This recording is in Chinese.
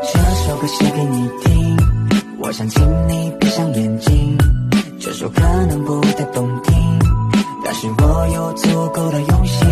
这首歌写给你听我想请你闭上眼睛这首可能不太动听但是我有足够的用心